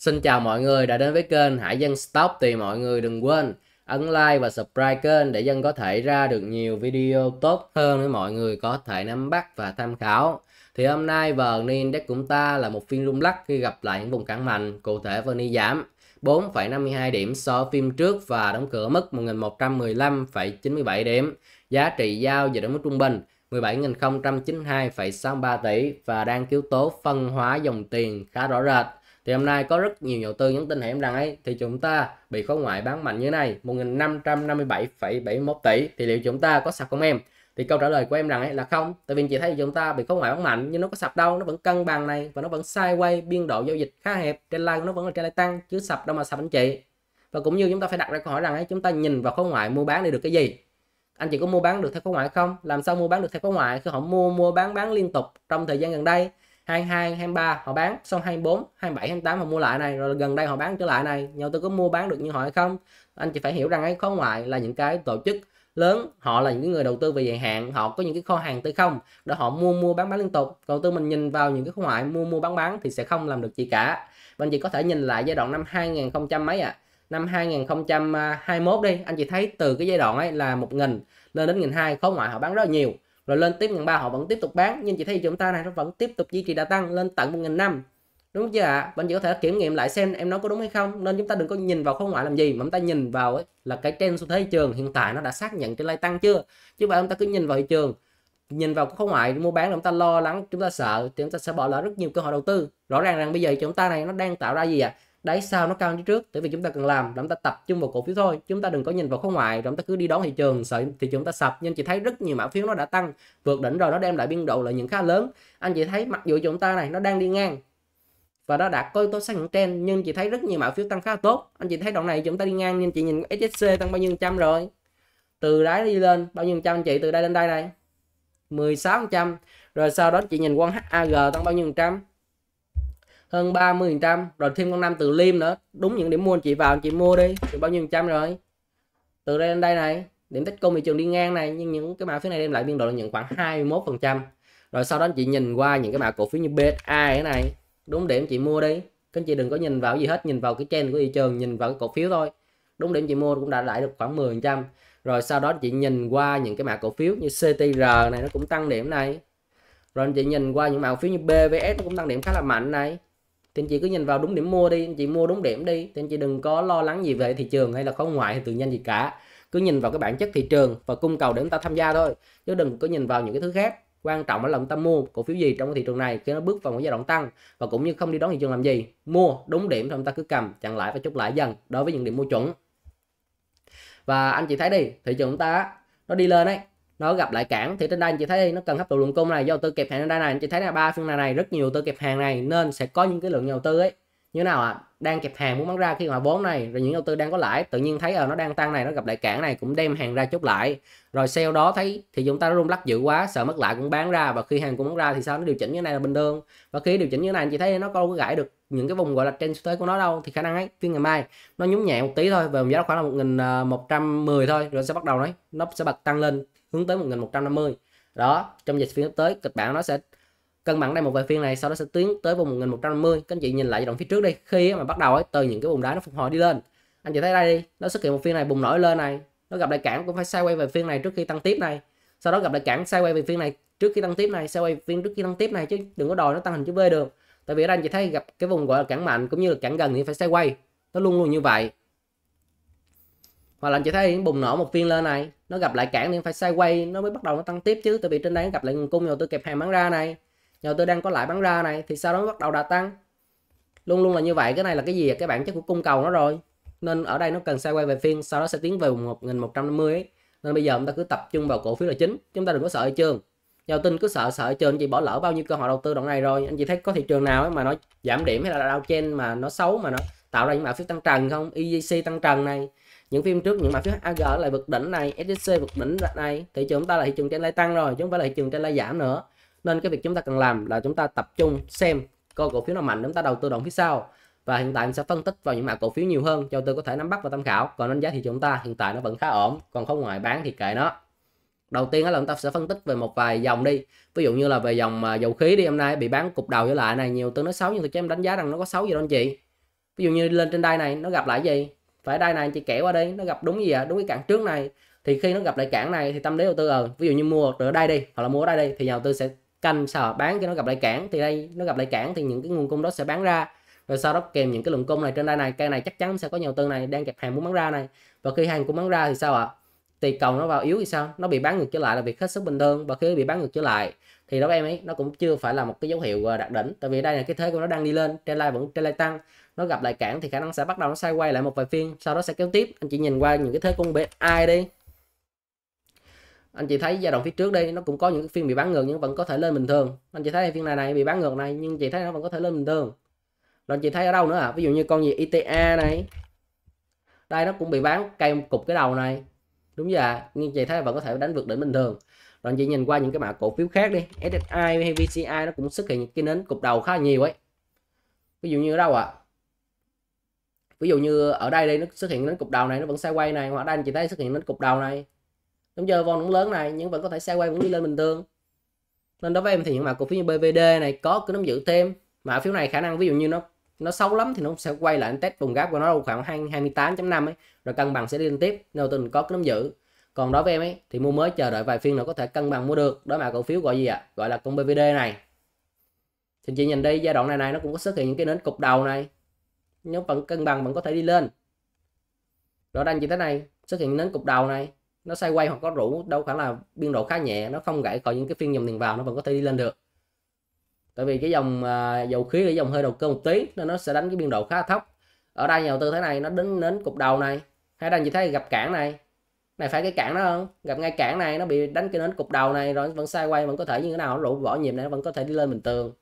Xin chào mọi người đã đến với kênh Hải Dân Stop thì mọi người đừng quên ấn like và subscribe kênh để dân có thể ra được nhiều video tốt hơn để mọi người có thể nắm bắt và tham khảo. Thì hôm nay vn index của ta là một phiên rung lắc khi gặp lại những vùng cản mạnh, cụ thể vn giảm 4,52 điểm so với phiên trước và đóng cửa mức 1115,97 điểm. Giá trị giao dịch ở mức trung bình 17.092,63 tỷ và đang yếu tố phân hóa dòng tiền khá rõ rệt thì hôm nay có rất nhiều nhà đầu tư nhắn tin em rằng ấy. Thì chúng ta bị khối ngoại bán mạnh như thế này 1.557,71 tỷ. Thì liệu chúng ta có sập không em? Thì câu trả lời của em rằng ấy là không. Tại vì chị thấy chúng ta bị khối ngoại bán mạnh nhưng nó có sập đâu nó vẫn cân bằng này và nó vẫn sideways biên độ giao dịch khá hẹp. Trên line nó vẫn là trên line tăng chứ sập đâu mà sập anh chị. Và cũng như chúng ta phải đặt ra câu hỏi rằng ấy chúng ta nhìn vào khối ngoại mua bán để được cái gì? Anh chị có mua bán được theo khối ngoại không? Làm sao mua bán được theo khối ngoại khi họ mua mua bán bán liên tục trong thời gian gần đây? 22, 23 họ bán xong 24, 27, 28 họ mua lại này. Rồi gần đây họ bán trở lại này. Nhà tôi có mua bán được như họ hay không? Anh chỉ phải hiểu rằng ấy khó ngoại là những cái tổ chức lớn họ là những người đầu tư về dài hạn họ có những cái kho hàng tới không? Để họ mua mua bán bán liên tục. Còn tư mình nhìn vào những cái khối ngoại mua mua bán bán thì sẽ không làm được gì cả. Và anh chị có thể nhìn lại giai đoạn năm 2000 mấy ạ. À. năm 2021 đi anh chị thấy từ cái giai đoạn ấy là một nghìn lên đến nghìn hai khối ngoại họ bán rất là nhiều rồi lên tiếp ngàn ba họ vẫn tiếp tục bán. Nhưng chị thấy chúng ta này nó vẫn tiếp tục duy trì đà tăng lên tận một nghìn năm. Đúng chưa ạ? Bạn chỉ có thể kiểm nghiệm lại xem em nói có đúng hay không. Nên chúng ta đừng có nhìn vào khối ngoại làm gì mà chúng ta nhìn vào ấy, là cái trend xu thế thị trường hiện tại nó đã xác nhận trên lai tăng chưa? Chứ bạn chúng ta cứ nhìn vào thị trường nhìn vào khối ngoại mua bán là chúng ta lo lắng chúng ta sợ thì chúng ta sẽ bỏ lỡ rất nhiều cơ hội đầu tư. Rõ ràng rằng bây giờ chúng ta này nó đang tạo ra gì ạ? à? Đáy sau nó cao như trước? Tại vì chúng ta cần làm, là chúng ta tập trung vào cổ phiếu thôi. Chúng ta đừng có nhìn vào khối ngoại, rồi chúng ta cứ đi đón thị trường, sợ thì chúng ta sập. Nhưng chị thấy rất nhiều mã phiếu nó đã tăng, vượt đỉnh rồi, nó đem lại biên độ lợi nhuận khá lớn. Anh chị thấy mặc dù chúng ta này, nó đang đi ngang, và nó đã có yếu tố xác nhận trend, nhưng chị thấy rất nhiều mã phiếu tăng khá tốt. Anh chị thấy đoạn này chúng ta đi ngang, nhưng chị nhìn SSC tăng bao nhiêu trăm rồi? Từ đáy đi lên, bao nhiêu trăm chị? Từ đây lên đây này. 16 trăm. Rồi sau đó chị nhìn quang HAG tăng bao nhiêu trăm? Hơn 30 trăm. Rồi thêm con năm từ liêm nữa. Đúng những điểm mua chị vào chị mua đi. Thì bao nhiêu trăm rồi? Từ đây đến đây này. Điểm tích công thị trường đi ngang này. Nhưng những cái mã phiếu này đem lại biên độ lợi nhuận khoảng 21 phần trăm. Rồi sau đó chị nhìn qua những cái mã cổ phiếu như BSA cái này đúng điểm chị mua đi. Các chị đừng có nhìn vào gì hết. Nhìn vào cái trend của thị trường. Nhìn vào cái cổ phiếu thôi. Đúng điểm chị mua cũng đã lại được khoảng 10 trăm. Rồi sau đó chị nhìn qua những cái mã cổ phiếu như CTR này, nó cũng tăng điểm này. Rồi chị nhìn qua những mã cổ phiếu như BVS nó cũng tăng điểm khá là mạnh này thì anh chị cứ nhìn vào đúng điểm mua đi, anh chị mua đúng điểm đi, thì anh chị đừng có lo lắng gì về thị trường hay là khối ngoại hay tự nhiên gì cả. Cứ nhìn vào cái bản chất thị trường và cung cầu để chúng ta tham gia thôi, chứ đừng có nhìn vào những cái thứ khác. Quan trọng là chúng ta mua cổ phiếu gì trong cái thị trường này khi nó bước vào một giai đoạn tăng và cũng như không đi đón thị trường làm gì, mua đúng điểm thì chúng ta cứ cầm, chặn lại và chốt lại dần đối với những điểm mua chuẩn. Và anh chị thấy đi, thị trường chúng ta nó đi lên đấy nó gặp lại cản thì trên đây anh chị thấy nó cần hấp thụ lượng cung này. Do tư kẹp hàng trên đây này, anh chị thấy là ba phiên này này, rất nhiều tư kẹp hàng này, nên sẽ có những cái lượng đầu tư ấy. Như nào ạ? À? đang kẹp hàng muốn bán ra khi mà vốn này, rồi những đầu tư đang có lãi, tự nhiên thấy ở nó đang tăng này, nó gặp lại cản này, cũng đem hàng ra chốt lại. Rồi sau đó thấy, thì chúng ta nó rung lắc dữ quá, sợ mất lại cũng bán ra, và khi hàng cũng bán ra thì sao? Nó điều chỉnh như này là bình thường. Và khi điều chỉnh như này, anh chị thấy nó đâu có gãi được những cái vùng gọi là trên xu thế của nó đâu, thì khả năng ấy, phiên ngày mai nó nhúng nhẹ một tí thôi, về giá khoảng là một nghìn ờ, một trăm mười thôi, rồi sẽ bắt đầu đấy nó sẽ bật tăng lên hướng tới 1150 đó trong dịch phiên sắp tới kịch bản nó sẽ cân bằng đây một vài phiên này sau đó sẽ tiến tới vùng 1150 các anh chị nhìn lại giai đoạn phía trước đi khi mà bắt đầu ấy, từ những cái vùng đá nó phục hồi đi lên. Anh chị thấy đây đi nó xuất hiện một phiên này bùng nổi lên này nó gặp lại cản cũng phải sideways về phiên này trước khi tăng tiếp này. Sau đó gặp lại cản sideways về phiên này trước khi tăng tiếp này sideways phiên trước khi tăng tiếp này chứ đừng có đòi nó tăng hình chữ V được. Tại vì ở đây anh chị thấy gặp cái vùng gọi là cản mạnh cũng như là cản gần thì phải sideways. Nó luôn luôn như vậy hoặc là anh chị thấy bùng nổ một phiên lên này, nó gặp lại cản nên phải sideways nó mới bắt đầu nó tăng tiếp chứ. Tại vì trên đây nó gặp lại nguồn cung nhờ tôi kẹp hàng bán ra này. Nhờ tôi đang có lại bán ra này, thì sau đó nó bắt đầu đà tăng. Luôn luôn là như vậy, cái này là cái gì cái bản chất của cung cầu nó rồi. Nên ở đây nó cần sideways về phiên, sau đó sẽ tiến về vùng 1150 ấy. Nên bây giờ chúng ta cứ tập trung vào cổ phiếu là chính chúng ta đừng có sợ thị trường. Giao tin cứ sợ sợ trường, chị bỏ lỡ bao nhiêu cơ hội đầu tư đoạn này rồi. Anh chị thấy có thị trường nào ấy mà nó giảm điểm hay là đau trên mà nó xấu, mà nó tạo ra những mã phiếu tăng trần không? EGC tăng trần này những phim trước, những mã phiếu AG lại vượt đỉnh này SJC vượt đỉnh này, thị trường chúng ta là thị trường trên lai tăng rồi, chứ không phải là thị trường trên lai giảm nữa. Nên cái việc chúng ta cần làm là chúng ta tập trung xem coi cổ phiếu nào mạnh chúng ta đầu tư động phía sau. Và hiện tại mình sẽ phân tích vào những mã cổ phiếu nhiều hơn cho tôi có thể nắm bắt và tham khảo. Còn đánh giá thì chúng ta hiện tại nó vẫn khá ổn, còn không ngoài bán thì kệ nó. Đầu tiên là chúng ta sẽ phân tích về một vài dòng đi. Ví dụ như là về dòng dầu khí đi, hôm nay bị bán cục đầu trở lại này, nhiều tôi nói xấu nhưng thực chất em đánh giá rằng nó có xấu gì đâu anh chị. Ví dụ như lên trên đây này, nó gặp lại gì? Phải đây này, chị kẻ qua đi, nó gặp đúng gì ạ à? đúng cái cản trước này. Thì khi nó gặp lại cản này thì tâm lý đầu tư ờ ví dụ như mua ở đây đi, hoặc là mua ở đây đi, thì nhà đầu tư sẽ canh sao bán cho nó gặp lại cản thì đây, nó gặp lại cản thì những cái nguồn cung đó sẽ bán ra. Rồi sau đó kèm những cái lượng cung này trên đây này, cây này chắc chắn sẽ có nhà đầu tư này đang kẹp hàng muốn bán ra này. Và khi hàng cũng bán ra thì sao ạ? À? thì cầu nó vào yếu thì sao? Nó bị bán ngược trở lại là việc hết sức bình thường. Và khi bị bán ngược trở lại thì đó em ấy, nó cũng chưa phải là một cái dấu hiệu ờ, đạt đỉnh. Tại vì đây là cái thế của nó đang đi lên, trên lại vẫn, trên lại tăng nó gặp lại cản thì khả năng sẽ bắt đầu nó xoay quay lại một vài phiên, sau đó sẽ kéo tiếp. Anh chị nhìn qua những cái thế cung ai đi. Anh chị thấy giai đoạn phía trước đây, nó cũng có những cái phiên bị bán ngược nhưng vẫn có thể lên bình thường. Anh chị thấy phiên này này bị bán ngược này, nhưng chị thấy nó vẫn có thể lên bình thường. Rồi anh chị thấy ở đâu nữa à? Ví dụ như con gì ITA này. Đây, nó cũng bị bán cây cục cái đầu này. Đúng giờ à? nhưng chị thấy vẫn có thể đánh vượt đỉnh bình thường. Rồi anh chị nhìn qua những cái mã cổ phiếu khác đi. SSI hay VCI nó cũng xuất hiện những cái nến cục đầu khá nhiều ấy. Ví dụ như ở đâu ạ à? Ví dụ như ở đây đây nó xuất hiện đến cục đầu này, nó vẫn quay này, hoặc đây anh chị thấy xuất hiện đến cục đầu này. Đúng chưa von cũng lớn này, nhưng vẫn có thể quay vẫn đi lên bình thường. Nên đối với em thì những mã cổ phiếu như BVD này có cứ nắm giữ thêm. Mã phiếu này khả năng ví dụ như nó nó xấu lắm thì nó sẽ quay lại test vùng gáp của nó khoảng 28.5 ấy. Rồi cân bằng sẽ đi lên tiếp nếu tình có cứ nắm giữ. Còn đối với em ấy, thì mua mới chờ đợi vài phiên nữa có thể cân bằng mua được. Đó mà cổ phiếu gọi gì ạ? À? gọi là con BVD này. Thì chị nhìn đây giai đoạn này này nó cũng có xuất hiện những cái nến cục đầu này nếu vẫn cân bằng vẫn có thể đi lên. Rồi đang như thế này xuất hiện nến cục đầu này nó xoay quay hoặc có rủ đâu khoảng là biên độ khá nhẹ nó không gãy khỏi những cái phiên dòng tiền vào nó vẫn có thể đi lên được. Tại vì cái dòng à, dầu khí là dòng hơi đầu cơ một tí nên nó sẽ đánh cái biên độ khá thấp. Ở đây nhà đầu tư thế này nó đến đến cục đầu này hay đang như thấy gặp cản này. Này phải cái cản đó không? Gặp ngay cản này nó bị đánh cái đến cục đầu này rồi vẫn sai quay vẫn có thể như thế nào? Nó rủ vỏ nhịp này nó vẫn có thể đi lên bình thường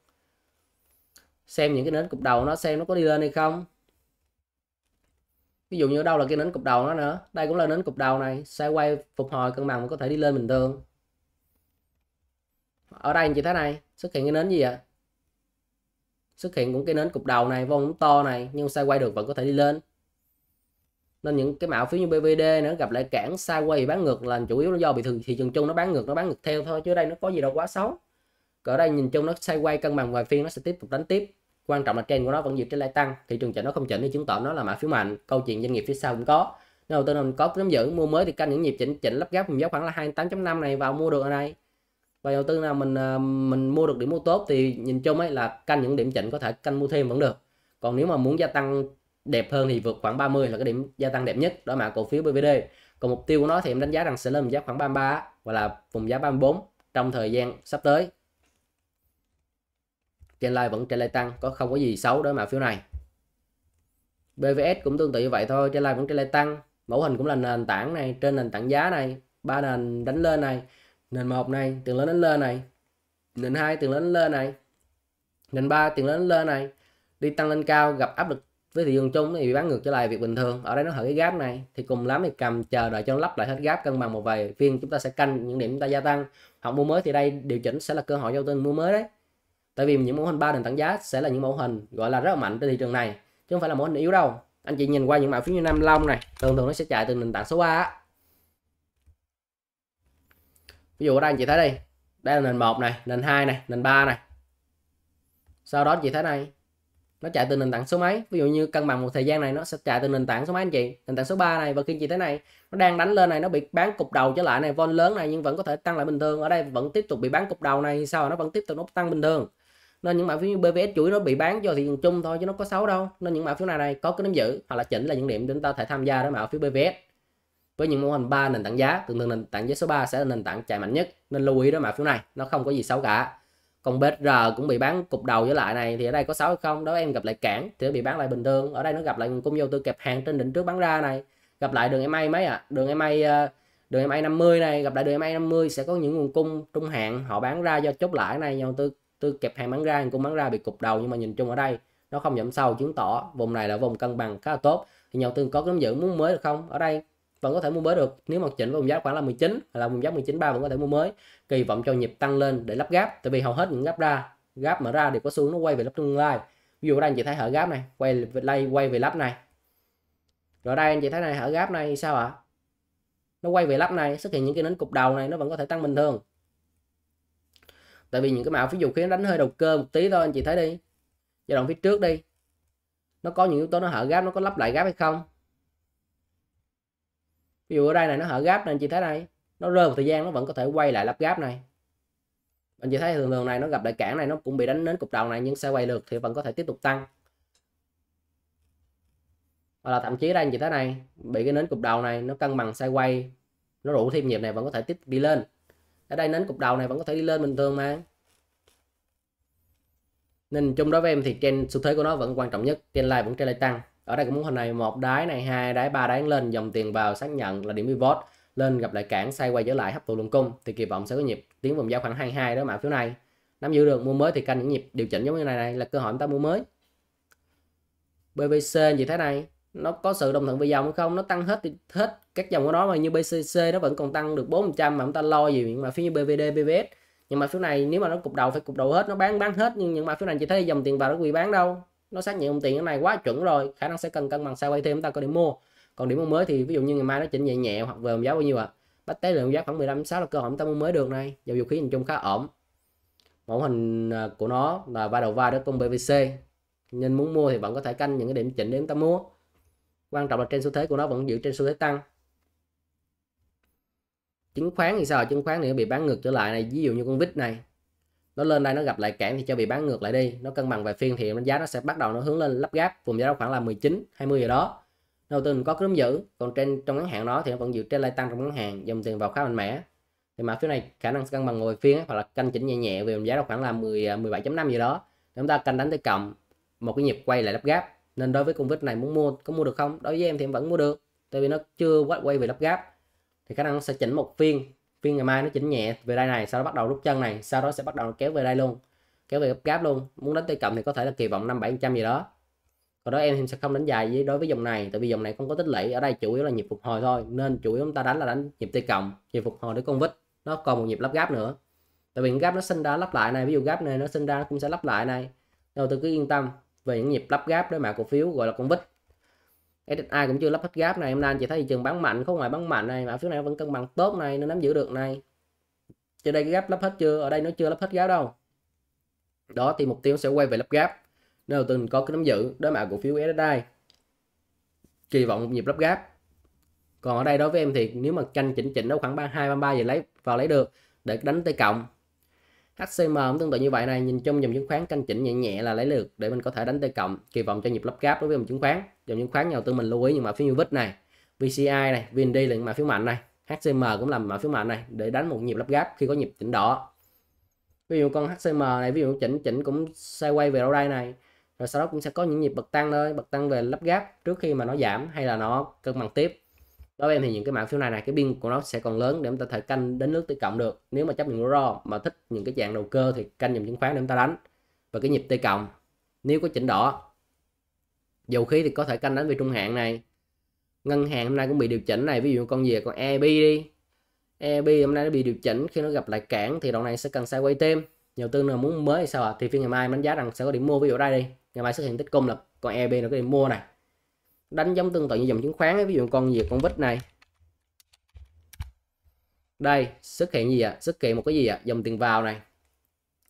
xem những cái nến cục đầu nó xem nó có đi lên hay không. Ví dụ như ở đâu là cái nến cục đầu nó nữa. Đây cũng là nến cục đầu này. Sai quay phục hồi cân bằng có thể đi lên bình thường. Ở đây anh chị thấy này. Xuất hiện cái nến gì ạ? Xuất hiện cũng cái nến cục đầu này vông to này, nhưng sai quay được vẫn có thể đi lên. Nên những cái mạo phiếu như BVD nữa, gặp lại cản quay bán ngược là chủ yếu nó do bị thường thị trường chung nó bán ngược, nó bán ngược theo thôi, chứ đây nó có gì đâu quá xấu. Ở đây nhìn chung nó quay cân bằng vài phiên nó sẽ tiếp tục đánh tiếp quan trọng là trend của nó vẫn giữ trên lại tăng, thị trường chỉnh nó không chỉnh thì chứng tỏ nó là mã phiếu mạnh. Câu chuyện doanh nghiệp phía sau cũng có. Nếu đầu tư mình có nắm giữ, mua mới thì canh những nhịp chỉnh chỉnh lắp ghép vùng giá khoảng là 28.5 này vào mua được ở đây. Và đầu tư nào mình à, mình mua được điểm mua tốt thì nhìn chung ấy là canh những điểm chỉnh có thể canh mua thêm vẫn được. Còn nếu mà muốn gia tăng đẹp hơn thì vượt khoảng 30 là cái điểm gia tăng đẹp nhất, đó mã cổ phiếu BVD còn mục tiêu của nó thì em đánh giá rằng sẽ lên giá khoảng 33 và là vùng giá 34 trong thời gian sắp tới trên live vẫn trên live tăng, có không có gì xấu đối mã phiếu này. BVS cũng tương tự như vậy thôi, trên live vẫn trên live tăng. Mẫu hình cũng là nền tảng này, trên nền tảng giá này, ba nền đánh lên này, nền một này, tiền lớn đánh lên này, nền hai tiền lớn đánh lên này, nền ba tiền lớn đánh lên này. Đi tăng lên cao gặp áp lực với thị trường chung thì bị bán ngược trở lại việc bình thường. Ở đây nó hở cái gap này, thì cùng lắm thì cầm chờ đợi cho nó lắp lại hết gap, cân bằng một vài phiên chúng ta sẽ canh những điểm chúng ta gia tăng. Hoặc mua mới thì đây điều chỉnh sẽ là cơ hội giao tư mua mới đấy tại vì những mẫu hình ba nền tảng giá sẽ là những mẫu hình gọi là rất là mạnh trên thị trường này, chứ không phải là mẫu hình yếu đâu. Anh chị nhìn qua những mã phiếu như Nam Long này, thường thường nó sẽ chạy từ nền tảng số 3 ví dụ ở đây anh chị thấy đây đây là nền 1 này, nền 2 này, nền 3 này. Sau đó chị thấy này, nó chạy từ nền tảng số mấy? Ví dụ như cân bằng một thời gian này nó sẽ chạy từ nền tảng số mấy anh chị? Nền tảng số 3 này, và khi chị thấy này, nó đang đánh lên này, nó bị bán cục đầu trở lại này, vol lớn này nhưng vẫn có thể tăng lại bình thường. Ở đây vẫn tiếp tục bị bán cục đầu này sau nó vẫn tiếp tục nó tăng bình thường? Nên những mã phiếu như BVS chuỗi nó bị bán cho thị trường chung thôi, chứ nó có xấu đâu. Nên những mã phiếu này này có cái nắm giữ, hoặc là chỉnh là những điểm chúng ta thể tham gia đó, mã phiếu BVS với những mô hình 3 nền tảng giá, thường thường nền tảng giá số 3 sẽ là nền tảng chạy mạnh nhất. Nên lưu ý đó, mã phiếu này, nó không có gì xấu cả. Còn BR cũng bị bán cục đầu với lại này, thì ở đây có xấu hay không? Đó, em gặp lại cản thì nó bị bán lại bình thường. Ở đây nó gặp lại cung vô tư kẹp hàng trên đỉnh trước bán ra này. Gặp lại đường MA mấy ạ? À? đường MA ờ, đường MA 50 này, gặp lại đường MA 50 sẽ có những nguồn cung trung hạn, họ bán ra do chốt lãi này, nhà đầu tư tư kẹp hàng bán ra cũng bán ra bị cục đầu nhưng mà nhìn chung ở đây, nó không giảm sâu, chứng tỏ vùng này là vùng cân bằng khá là tốt. Thì nhà đầu tư có nắm giữ muốn mới được không? Ở đây vẫn có thể mua mới được, nếu mà chỉnh vùng giá khoảng là 19 hay là vùng giá 19 ba vẫn có thể mua mới. Kỳ vọng cho nhịp tăng lên để lắp gáp, tại vì hầu hết những gáp ra, gáp mở ra thì có xu nó quay về lắp tương lai. Ví dụ đây anh chị thấy hở gáp này, quay lay quay về lắp này. Rồi đây anh chị thấy này, hở gáp này sao ạ? Nó quay về lắp này, xuất hiện những cái nến cục đầu này, nó vẫn có thể tăng bình thường tại vì những cái mạo ví dụ khi nó đánh hơi đầu cơ một tí thôi, anh chị thấy đi. Giai đoạn phía trước đi. Nó có những yếu tố nó hở gáp, nó có lắp lại gáp hay không? Ví dụ ở đây này, nó hở gáp nên chị thấy này. Nó rơi một thời gian, nó vẫn có thể quay lại lắp gáp này. Anh chị thấy thường thường này, nó gặp lại cản này, nó cũng bị đánh đến cục đầu này, nhưng sẽ quay được thì vẫn có thể tiếp tục tăng. Hoặc là thậm chí đây anh chị thấy này, bị cái nến cục đầu này, nó cân bằng sai quay, nó rủ thêm nhịp này, vẫn có thể tiếp đi lên ở đây nến cục đầu này vẫn có thể đi lên bình thường mà. Nên chung đối với em thì trên xu thế của nó vẫn quan trọng nhất, trên like vẫn trên lại tăng. Ở đây cũng muốn hình này một đáy này, hai đáy, ba đáy lên, dòng tiền vào xác nhận là điểm pivot lên gặp lại cản xoay quay trở lại, hấp thụ lượng cung. Thì kỳ vọng sẽ có nhịp tiến vùng giá khoảng 22 đó mã phiếu này. Nắm giữ được mua mới thì canh những nhịp điều chỉnh giống như này này là cơ hội chúng ta mua mới. BVC gì thế này nó có sự đồng thuận về dòng hay không? Nó tăng hết thì hết các dòng của nó mà như BCC nó vẫn còn tăng được 4% mà chúng ta lo gì mà phiếu như BVD BVS nhưng mà phiếu này nếu mà nó cục đầu phải cục đầu hết, nó bán bán hết. Nhưng những mà phiếu này chỉ thấy dòng tiền vào nó bị bán đâu. Nó xác nhận dòng tiền cái này quá chuẩn rồi. Khả năng sẽ cần cân bằng sao quay thêm chúng ta có điểm mua. Còn điểm mua mới thì ví dụ như ngày mai nó chỉnh nhẹ nhẹ hoặc về giá bao nhiêu ạ? À? bắt tế lượng giá khoảng 15 6 là cơ hội chúng ta mua mới được này. Dầu dầu khí nhìn chung khá ổn. Mẫu hình à, của nó là va đầu va đó con BVC nên muốn mua thì vẫn có thể canh những cái điểm chỉnh để chúng ta mua quan trọng là trên xu thế của nó vẫn giữ trên xu thế tăng. Chứng khoán thì sao? Chứng khoán thì nó bị bán ngược trở lại này, ví dụ như con vít này. Nó lên đây nó gặp lại cản thì cho bị bán ngược lại đi. Nó cân bằng vài phiên thì giá nó sẽ bắt đầu nó hướng lên lắp gáp vùng giá đó khoảng là 19 20 gì đó. Đầu tư mình có cứ giữ, còn trên, trong ngắn hạn đó thì nó vẫn giữ trên lai tăng trong ngắn hạn, dòng tiền vào khá mạnh mẽ. Thì mà phía này khả năng cân bằng ngồi phiên hoặc là canh chỉnh nhẹ nhẹ về giá đó khoảng là 10 17.5 à, gì đó. Chúng ta canh đánh tới cộng, một cái nhịp quay lại lắp gáp nên đối với con vít này muốn mua, có mua được không? Đối với em thì em vẫn mua được, tại vì nó chưa quá quay về lắp gáp thì khả năng sẽ chỉnh một phiên phiên ngày mai nó chỉnh nhẹ về đây này, sau đó bắt đầu rút chân này, sau đó sẽ bắt đầu kéo về đây luôn, kéo về lắp gáp luôn. Muốn đánh tay cầm thì có thể là kỳ vọng năm bảy trăm gì đó. Còn đó em sẽ không đánh dài với, đối với dòng này, tại vì dòng này không có tích lũy, ở đây chủ yếu là nhịp phục hồi thôi. Nên chủ yếu chúng ta đánh là đánh nhịp tay cộng, nhịp phục hồi để con vít nó còn một nhịp lắp gáp nữa. Tại vì gáp nó sinh ra lắp lại này, ví dụ gáp này nó sinh ra cũng sẽ lắp lại này. Đầu tư cứ yên tâm về những nhịp lắp gáp đối mã cổ phiếu gọi là con vít. SSI cũng chưa lắp hết gáp này. Hôm nay chị thấy thị trường bán mạnh, không ngoài bán mạnh này mã phiếu này vẫn cân bằng tốt này nó nắm giữ được này. Trên đây cái gáp lắp hết chưa? Ở đây nó chưa lắp hết gáp đâu. Đó, thì mục tiêu sẽ quay về lắp gáp. Nếu đầu tư có cái nắm giữ đối mã cổ phiếu SSI kỳ vọng một nhịp lắp gáp. Còn ở đây đối với em thì nếu mà canh chỉnh chỉnh đâu khoảng ba, hai, ba ba lấy, vào lấy được để đánh tay cộng. HCM cũng tương tự như vậy này, nhìn chung dòng chứng khoán canh chỉnh nhẹ nhẹ là lấy được để mình có thể đánh tay cộng, kỳ vọng cho nhịp lắp gáp đối với dòng chứng khoán. Dòng chứng khoán nhà đầu tư mình lưu ý những mã phiếu như VIX này VCI này VND là những mã phiếu mạnh này. HCM cũng là mã phiếu mạnh này để đánh một nhịp lắp gáp khi có nhịp chỉnh đỏ. Ví dụ con HCM này, ví dụ chỉnh chỉnh cũng xoay quay về đâu đây này, rồi sau đó cũng sẽ có những nhịp bật tăng thôi, bật tăng về lắp gáp trước khi mà nó giảm hay là nó cân bằng tiếp đối với em thì những cái mã phiếu này này cái biên của nó sẽ còn lớn để chúng ta thể canh đến nước tới cộng được. Nếu mà chấp nhận rủi ro mà thích những cái dạng đầu cơ thì canh dòng chứng khoán để chúng ta đánh. Và cái nhịp t cộng, nếu có chỉnh đỏ, dầu khí thì có thể canh đánh về trung hạn này. Ngân hàng hôm nay cũng bị điều chỉnh này, ví dụ con gì, con EB đi. EB hôm nay nó bị điều chỉnh, khi nó gặp lại cản thì đoạn này sẽ cần sai quay thêm nhiều tư nào muốn mới thì sao à? thì phiên ngày mai đánh giá rằng sẽ có điểm mua, ví dụ đây đi. Ngày mai xuất hiện tích cung là con EB nó có điểm mua này đánh giống tương tự như dòng chứng khoán ấy. ví dụ con gì con vít này. Đây, xuất hiện gì ạ? Xuất hiện một cái gì ạ? Dòng tiền vào này.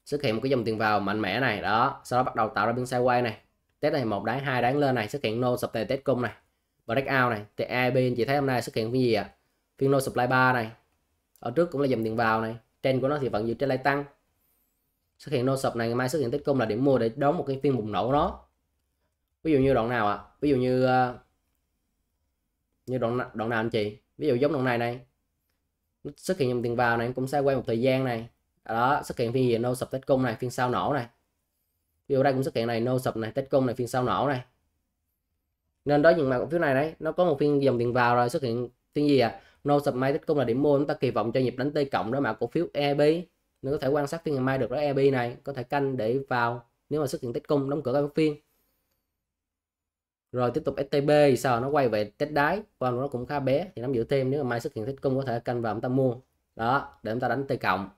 Xuất hiện một cái dòng tiền vào mạnh mẽ này. Đó, sau đó bắt đầu tạo ra biên sideways này. Test này một đáy hai đáng lên này. Xuất hiện no sập tề test cung này. Breakout break out này. Thì AB chị thấy hôm nay xuất hiện cái gì ạ? À? phiên no supply 3 này. Ở trước cũng là dòng tiền vào này. Trend của nó thì vẫn giữ trên lại tăng. Xuất hiện no sập này, ngày mai xuất hiện tết cung là điểm mua để đón một cái phiên bùng nổ nó. Ví dụ như đoạn nào ạ? à? Ví dụ như ờ, như đoạn đoạn nào anh chị? Ví dụ giống đoạn này này. Xuất hiện dòng tiền vào này, cũng sẽ quay một thời gian này. À, đó, xuất hiện phiên gì? No sập tết cung này, phiên sau nổ này. Ví dụ đây cũng xuất hiện này, no sập này tết cung này, phiên sau nổ này. Nên đó những mà cổ phiếu này đấy, nó có một phiên dòng tiền vào rồi xuất hiện phiên gì à? No sập mai tết cung là điểm mua, chúng ta kỳ vọng cho nhịp đánh t cộng đó mà cổ phiếu EB nên có thể quan sát phiên ngày mai được đó EB này, có thể canh để vào nếu mà xuất hiện tết cung, đóng cửa các phiên rồi tiếp tục STB thì sao nó quay về test đáy. Và nó cũng khá bé. Thì nắm giữ thêm, nếu mà mai xuất hiện thích cung có thể canh vào chúng ta mua. Đó, để chúng ta đánh t cộng.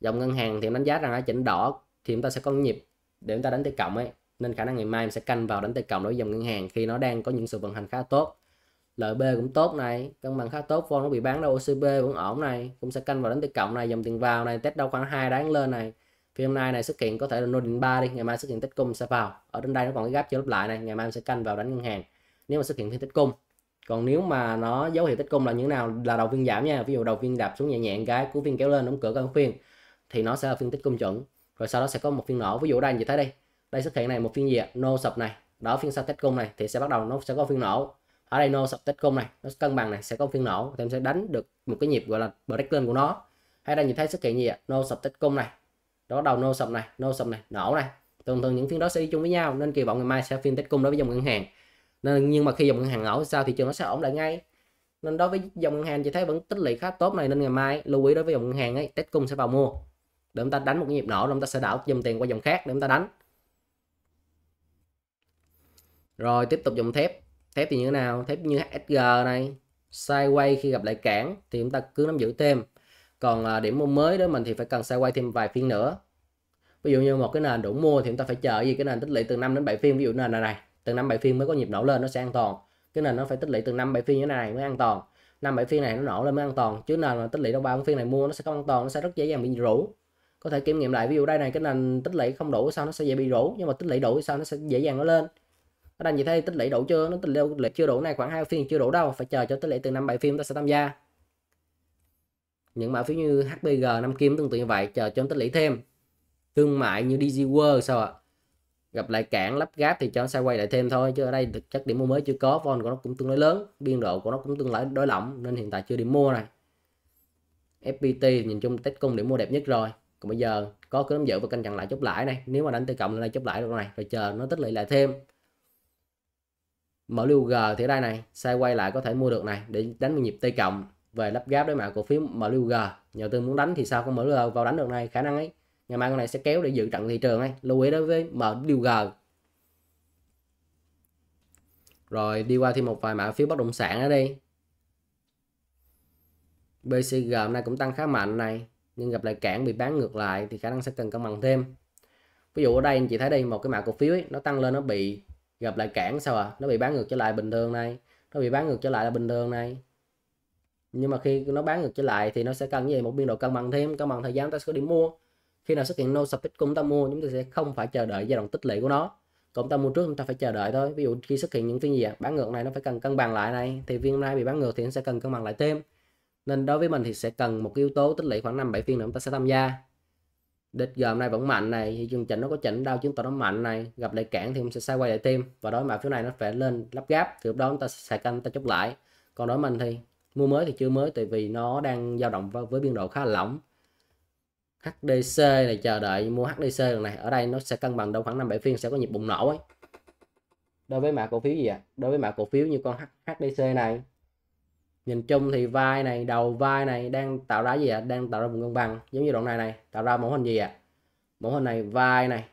Dòng ngân hàng thì đánh giá rằng ở chỉnh đỏ thì chúng ta sẽ có nhịp để chúng ta đánh t cộng ấy. Nên khả năng ngày mai em sẽ canh vào đánh t cộng đối với dòng ngân hàng khi nó đang có những sự vận hành khá tốt. LB cũng tốt này, cân bằng khá tốt. Vol nó bị bán đâu OCB vẫn ổn này. Cũng sẽ canh vào đánh t cộng này. Dòng tiền vào này, test đâu khoảng hai đáng lên này phiên hôm nay này xuất hiện có thể là nô đỉnh 3 đi, ngày mai xuất hiện tích cung sẽ vào. Ở trên đây nó còn cái gap chưa lấp lại này, ngày mai em sẽ canh vào đánh ngân hàng. Nếu mà xuất hiện phiên tích cung. Còn nếu mà nó dấu hiệu tích cung là những nào, là đầu phiên giảm nha. Ví dụ đầu phiên đạp xuống nhẹ nhẹ cái, cuối phiên kéo lên đóng cửa cân phiên, thì nó sẽ là phiên tích cung chuẩn. Rồi sau đó sẽ có một phiên nổ. Ví dụ đây như chị thấy đây. Đây xuất hiện này, một phiên gì ạ? No sập này. Đó, phiên sau tích cung này, thì sẽ bắt đầu nó sẽ có phiên nổ. Ở đây no sập tích cung này, nó cân bằng này, sẽ có phiên nổ. Thì em sẽ đánh được một cái nhịp, gọi là break lên của nó. Hay đây, nhìn thấy xuất hiện gì ạ? No sập tích cung đó, đầu nô sập này, nô sập này, nổ này. Thường thường những phiên đó sẽ đi chung với nhau, nên kỳ vọng ngày mai sẽ phiên tích cung đối với dòng ngân hàng. Nên, nhưng mà khi dòng ngân hàng nổ sao? Thị trường nó sẽ ổn lại ngay. Nên đối với dòng ngân hàng chị thấy vẫn tích lũy khá tốt này, nên ngày mai lưu ý đối với dòng ngân hàng ấy tích cung sẽ vào mua. Để chúng ta đánh một cái nhịp nổ chúng ta sẽ đảo dòng tiền qua dòng khác để chúng ta đánh. Rồi, tiếp tục dòng thép. Thép thì như thế nào? Thép như HSG này sideways khi gặp lại cản thì chúng ta cứ nắm giữ thêm còn à, điểm mua mới đó mình thì phải cần sideways thêm vài phiên nữa. Ví dụ như một cái nền đủ mua thì chúng ta phải chờ gì? Cái nền tích lũy từ 5 đến 7 phiên. Ví dụ nền này này từ 5 7 phiên mới có nhịp nổ lên nó sẽ an toàn. Cái nền nó phải tích lũy từ 5 7 phiên như thế này mới an toàn. 5 7 phiên này nó nổ lên mới an toàn chứ nền mà tích lũy đâu 3 phiên này mua nó sẽ không an toàn nó sẽ rất dễ dàng bị rủ có thể kiểm nghiệm lại ví dụ đây này cái nền tích lũy không đủ sao nó sẽ dễ bị rủ nhưng mà tích lũy đủ sao nó sẽ dễ dàng nó lên. Ở đây như thế tích lũy đủ chưa? Nó tích lũy chưa đủ này khoảng hai phiên chưa đủ đâu phải chờ cho tích lũy từ 5 7 phiên ta sẽ tham gia những mã phiếu như HBG năm kim, tương tự như vậy. Chờ cho tích lũy thêm. Thương mại như DG World sao ạ? Gặp lại cản lắp gáp thì cho nó quay lại thêm thôi, chứ ở đây thực chất điểm mua mới chưa có, von của nó cũng tương đối lớn, biên độ của nó cũng tương đối đối lỏng, nên hiện tại chưa điểm mua này. FPT nhìn chung test cung điểm mua đẹp nhất rồi. Còn bây giờ có cái nắm giữ và canh chặn lại chốt lãi này. Nếu mà đánh tay cộng lên đây chốt lãi được này, rồi chờ nó tích lũy lại thêm. Mở lưu G thì ở đây này sai quay lại có thể mua được này, để đánh một nhịp tay cộng về lắp gáp để mã cổ phiếu MLG G nhà tư muốn đánh thì sao con mở vào đánh được này? Khả năng ấy. Ngày mai con này sẽ kéo để dự trận thị trường ấy. Lưu ý đối với MLG G rồi đi qua thêm một vài mã phiếu bất động sản ở đây BCG hôm nay cũng tăng khá mạnh này nhưng gặp lại cản bị bán ngược lại thì khả năng sẽ cần cân bằng thêm. Ví dụ ở đây anh chị thấy đây một cái mã cổ phiếu ấy, nó tăng lên nó bị gặp lại cản sao à? Nó bị bán ngược trở lại bình thường này. Nó bị bán ngược trở lại là bình thường này nhưng mà khi nó bán ngược trở lại thì nó sẽ cần gì một biên độ cân bằng thêm cân bằng thời gian ta sẽ có điểm mua. Khi nào xuất hiện no support cũng ta mua chúng ta sẽ không phải chờ đợi giai đoạn tích lũy của nó. Còn ta mua trước chúng ta phải chờ đợi thôi. Ví dụ khi xuất hiện những phiên gì à, bán ngược này nó phải cần cân bằng lại này. Thì phiên nay bị bán ngược thì nó sẽ cần cân bằng lại thêm. Nên đối với mình thì sẽ cần một yếu tố tích lũy khoảng 5 7 phiên nữa chúng ta sẽ tham gia. DG hôm nay vẫn mạnh này thị trường chỉnh nó có chỉnh đau chứng tỏ nó mạnh này. Gặp lại cản thì mình sẽ sai quay lại thêm. Và đối mã phiếu này nó phải lên lắp gáp thì lúc đó chúng ta sẽ canh ta chốt lại. Còn đối mình thì mua mới thì chưa mới, tại vì nó đang dao động với biên độ khá là lỏng HDC này, chờ đợi mua HDC lần này, ở đây nó sẽ cân bằng đâu khoảng 5 7 phiên sẽ có nhịp bùng nổ ấy đối với mã cổ phiếu gì ạ à? đối với mã cổ phiếu như con HDC này nhìn chung thì vai này, đầu vai này đang tạo ra gì ạ à? đang tạo ra vùng cân bằng, giống như đoạn này này, tạo ra mẫu hình gì ạ à? mẫu hình này vai này,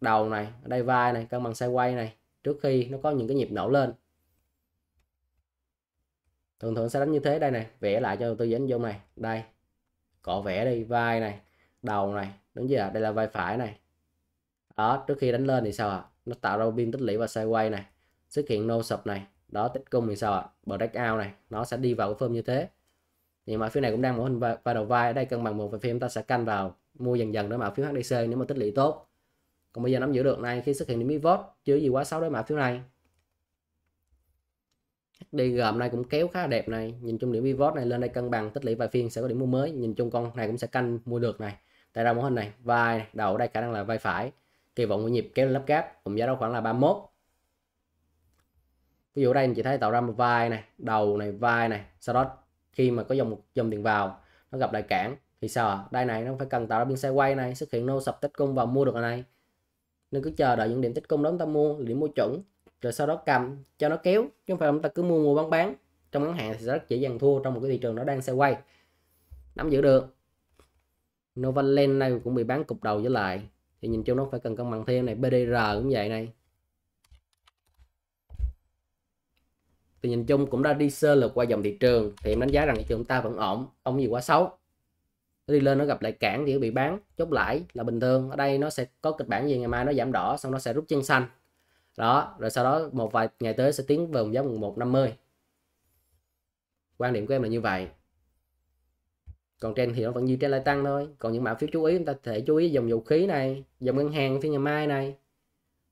đầu này, ở đây vai này, cân bằng sideways này trước khi nó có những cái nhịp nổ lên thường thường sẽ đánh như thế. Đây này vẽ lại cho tôi dẫn vô này. Đây cọ vẽ đi. Vai này đầu này đúng chưa à. đây là vai phải này. Đó trước khi đánh lên thì sao ạ? À? nó tạo ra biên tích lũy và sideways này. Xuất hiện no sập này. Đó tích cung thì sao ạ? À? break out này. Nó sẽ đi vào cái phơm như thế. Thì mà phía này cũng đang mẫu hình vai, vai đầu vai. Ở đây cân bằng một phim ta sẽ canh vào mua dần dần để mã phiếu HDC nếu mà tích lũy tốt. Còn bây giờ nắm giữ được này khi xuất hiện điểm pivot chưa gì quá xấu đối mã phiếu này. HDG hôm nay cũng kéo khá đẹp này. Nhìn chung điểm pivot này lên đây cân bằng, tích lũy vài phiên sẽ có điểm mua mới. Nhìn chung con này cũng sẽ canh mua được này. Tại ra mẫu hình này, vai đầu ở đây khả năng là vai phải. Kỳ vọng của nhịp kéo lên lắp cáp cùng giá đó khoảng là 31 ví dụ đây, anh chị thấy tạo ra một vai này, đầu này, vai này. Sau đó khi mà có dòng một dòng tiền vào, nó gặp lại cản, thì sao à? đây này nó phải cần tạo ra biên xe quay này, xuất hiện nô sập tích cung vào mua được này. Nên cứ chờ đợi những điểm tích cung đó chúng ta mua điểm mua chuẩn rồi sau đó cầm, cho nó kéo, chứ không phải chúng ta cứ mua mua bán bán. Trong ngắn hạn thì rất dễ dàng thua trong một cái thị trường nó đang xe quay. Nắm giữ được. Novaland này cũng bị bán cục đầu với lại, thì nhìn chung nó phải cần cân bằng thêm này. BDR cũng vậy này. Thì nhìn chung cũng đã đi sơ lược qua dòng thị trường, thì em đánh giá rằng thị trường ta vẫn ổn, không gì quá xấu. Nó đi lên nó gặp lại cản thì bị bán, chốt lãi là bình thường. Ở đây nó sẽ có kịch bản gì, ngày mai nó giảm đỏ, xong nó sẽ rút chân xanh đó, rồi sau đó một vài ngày tới sẽ tiến về giá 1150 quan điểm của em là như vậy. Còn trend thì nó vẫn duy trend lại tăng thôi. Còn những mã phiếu chú ý, chúng ta có thể chú ý dòng dầu khí này, dòng ngân hàng, phiên ngày mai này.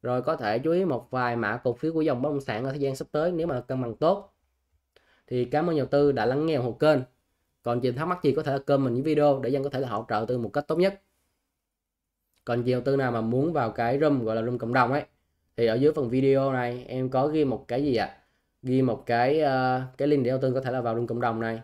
Rồi có thể chú ý một vài mã cổ phiếu của dòng bất động sản ở thời gian sắp tới nếu mà cân bằng tốt. Thì cảm ơn nhà đầu tư đã lắng nghe ủng hộ kênh. Còn chị thắc mắc gì có thể comment những video để dân có thể là hỗ trợ từ một cách tốt nhất. Còn chị đầu tư nào mà muốn vào cái room gọi là room cộng đồng ấy thì ở dưới phần video này em có ghi một cái gì ạ à? ghi một cái uh, cái link để đầu tư có thể là vào luôn cộng đồng này